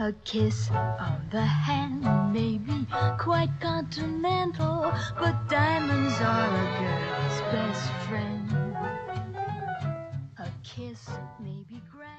A kiss on the hand may be quite continental, but diamonds are a girl's best friend. A kiss may be grand.